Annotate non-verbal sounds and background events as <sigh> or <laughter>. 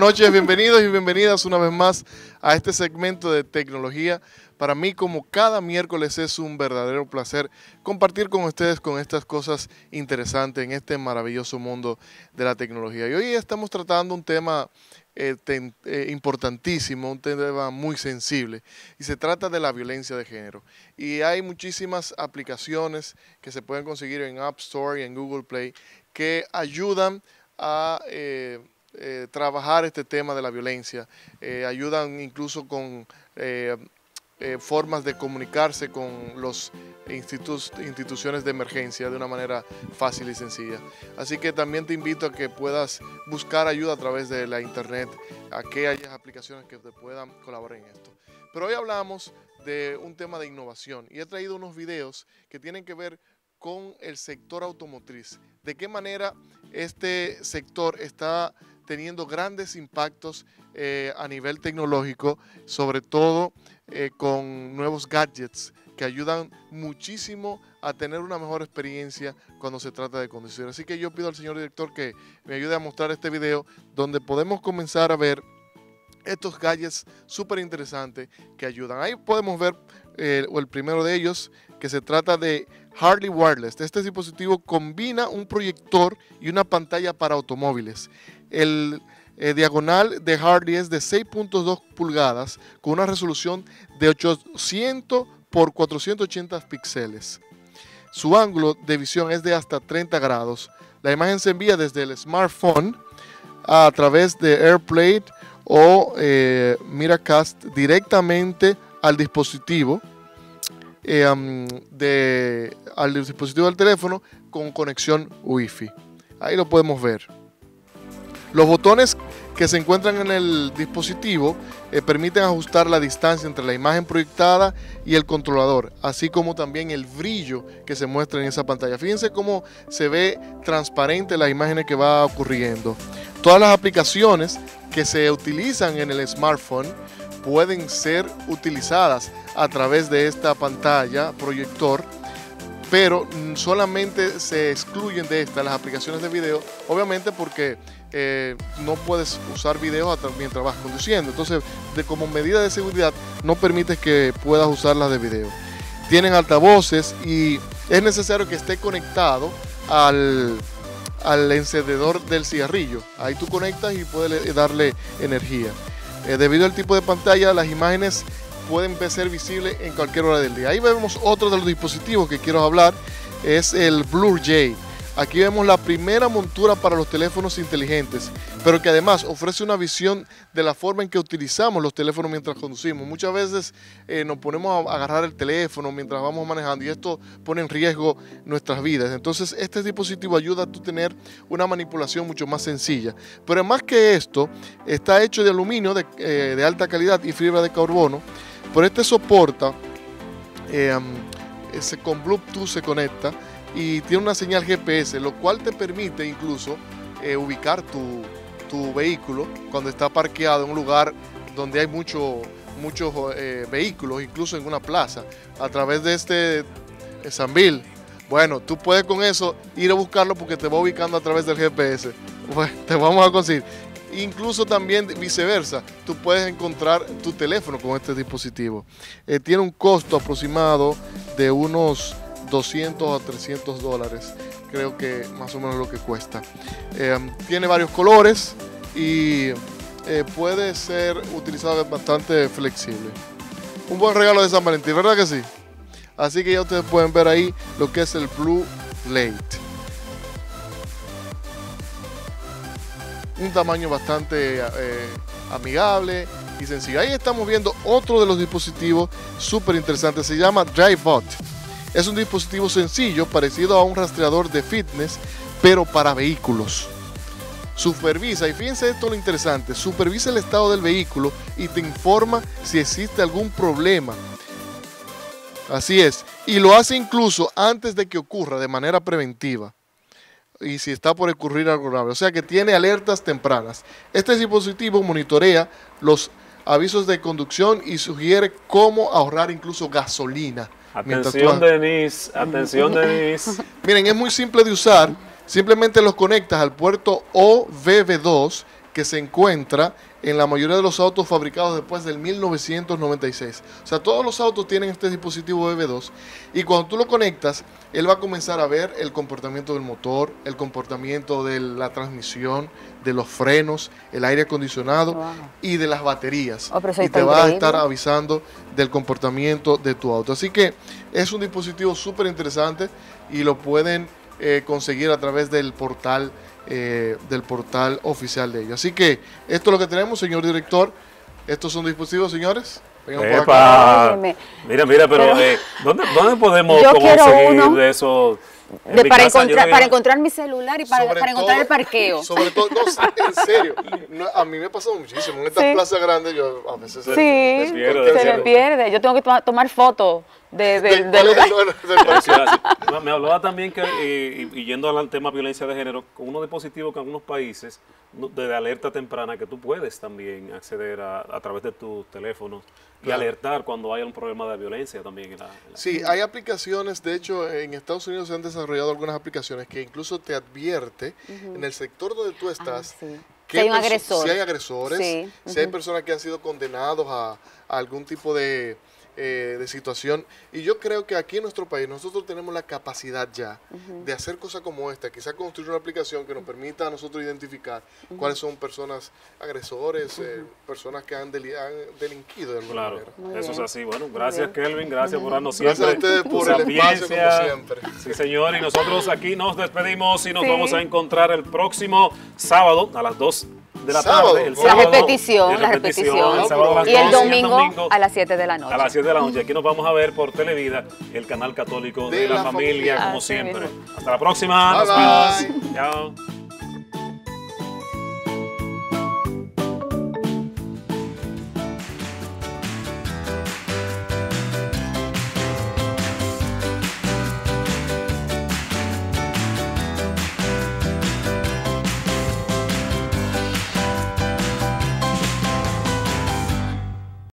noches, bienvenidos y bienvenidas una vez más a este segmento de tecnología. Para mí, como cada miércoles, es un verdadero placer compartir con ustedes con estas cosas interesantes en este maravilloso mundo de la tecnología. Y hoy estamos tratando un tema eh, eh, importantísimo, un tema muy sensible, y se trata de la violencia de género. Y hay muchísimas aplicaciones que se pueden conseguir en App Store y en Google Play que ayudan a... Eh, eh, trabajar este tema de la violencia. Eh, ayudan incluso con eh, formas de comunicarse con los instituciones de emergencia de una manera fácil y sencilla. Así que también te invito a que puedas buscar ayuda a través de la internet, a que haya aplicaciones que te puedan colaborar en esto. Pero hoy hablamos de un tema de innovación y he traído unos videos que tienen que ver con el sector automotriz. De qué manera este sector está teniendo grandes impactos eh, a nivel tecnológico, sobre todo eh, con nuevos gadgets que ayudan muchísimo a tener una mejor experiencia cuando se trata de conducir. Así que yo pido al señor director que me ayude a mostrar este video donde podemos comenzar a ver estos gadgets súper interesantes que ayudan. Ahí podemos ver eh, el primero de ellos, que se trata de Harley Wireless. Este dispositivo combina un proyector y una pantalla para automóviles. El eh, diagonal de Harley es de 6.2 pulgadas con una resolución de 800 por 480 píxeles. Su ángulo de visión es de hasta 30 grados. La imagen se envía desde el smartphone a través de AirPlay o eh, Miracast directamente al dispositivo eh, al dispositivo del teléfono con conexión Wi-Fi. Ahí lo podemos ver. Los botones que se encuentran en el dispositivo eh, permiten ajustar la distancia entre la imagen proyectada y el controlador, así como también el brillo que se muestra en esa pantalla. Fíjense cómo se ve transparente las imágenes que va ocurriendo. Todas las aplicaciones que se utilizan en el smartphone pueden ser utilizadas a través de esta pantalla proyector pero solamente se excluyen de esta las aplicaciones de video, obviamente porque eh, no puedes usar video mientras vas conduciendo. Entonces, de, como medida de seguridad, no permites que puedas usarlas de video. Tienen altavoces y es necesario que esté conectado al, encendedor del cigarrillo. Ahí tú conectas y puedes darle energía. Eh, debido al tipo de pantalla, las imágenes pueden ser visibles en cualquier hora del día. Ahí vemos otro de los dispositivos que quiero hablar, es el Blur J. Aquí vemos la primera montura para los teléfonos inteligentes, pero que además ofrece una visión de la forma en que utilizamos los teléfonos mientras conducimos. Muchas veces eh, nos ponemos a agarrar el teléfono mientras vamos manejando y esto pone en riesgo nuestras vidas. Entonces este dispositivo ayuda a tener una manipulación mucho más sencilla. Pero más que esto, está hecho de aluminio de, eh, alta calidad y fibra de carbono por este soporta, eh, con Bluetooth se conecta y tiene una señal GPS, lo cual te permite incluso eh, ubicar tu, vehículo cuando está parqueado en un lugar donde hay mucho, muchos eh, vehículos, incluso en una plaza, a través de este Sambil. Bueno, tú puedes con eso ir a buscarlo porque te va ubicando a través del GPS. Bueno, <laughs> te vamos a conseguir. Incluso también viceversa, tú puedes encontrar tu teléfono con este dispositivo. Eh, tiene un costo aproximado de unos 200 a 300 dólares, creo que más o menos lo que cuesta. Eh, tiene varios colores y eh, puede ser utilizado bastante flexible. Un buen regalo de San Valentín, ¿verdad que sí? Así que ya ustedes pueden ver ahí lo que es el Blue Late. un tamaño bastante eh, amigable y sencillo. Ahí estamos viendo otro de los dispositivos súper interesantes, se llama DriveBot. Es un dispositivo sencillo, parecido a un rastreador de fitness, pero para vehículos. Supervisa, y fíjense esto lo interesante, supervisa el estado del vehículo y te informa si existe algún problema. Así es, y lo hace incluso antes de que ocurra de manera preventiva y si está por ocurrir algo grave. O sea que tiene alertas tempranas. Este dispositivo monitorea los avisos de conducción y sugiere cómo ahorrar incluso gasolina. Atención, Denise. Atención, Denise. <laughs> Miren, es muy simple de usar. Simplemente los conectas al puerto OVV2 que se encuentra en la mayoría de los autos fabricados después del 1996. O sea, todos los autos tienen este dispositivo EV2 y cuando tú lo conectas, él va a comenzar a ver el comportamiento del motor, el comportamiento de la transmisión, de los frenos, el aire acondicionado y de las baterías. Oh, y te va a estar avisando del comportamiento de tu auto. Así que es un dispositivo súper interesante y lo pueden eh, conseguir a través del portal eh, del portal oficial de ellos. Así que esto es lo que tenemos, señor director. Estos son dispositivos, señores. Mira, mira, pero eh, ¿dónde, ¿dónde, podemos conseguir de eso? para, encontrar, para encontrar mi celular y para, para encontrar el parqueo. <laughs> Sobre todo, en serio, <laughs> a mí me ha pasado muchísimo. En estas plazas grandes yo a veces sí, se, pierde, se me pierde. Yo tengo que tomar fotos de, de, lugar. <laughs> me hablaba también que, eh, y, yendo al tema violencia de género, con unos dispositivos que en algunos países de alerta temprana que tú puedes también acceder a, a través de tus teléfonos y alertar cuando haya un problema de violencia también. En la, sí, hay aplicaciones, de hecho en Estados Unidos se han desarrollado algunas aplicaciones que incluso te advierte en el sector donde tú ah, estás. Que si hay, agresor. si hay agresores, si hay personas que han sido condenados a algún tipo de, eh, de situación. Y yo creo que aquí en nuestro país nosotros tenemos la capacidad ya de hacer cosas como esta, quizás construir una aplicación que nos permita a nosotros identificar cuáles son personas agresores, eh, personas que han, delinquido de alguna claro, Eso es así. Bueno, gracias Kelvin, gracias por darnos siempre Gracias a ustedes por el espacio como siempre. Sí, señor, y nosotros aquí nos despedimos y nos vamos a encontrar el próximo sábado a las 2 de la tarde. El la repetición, la repetición. y el domingo, a las 7 de la noche. A las 7 de la noche. Aquí nos vamos a ver por Televida, el canal católico de, la, familia, como siempre. Hasta la próxima. Bye, Chao.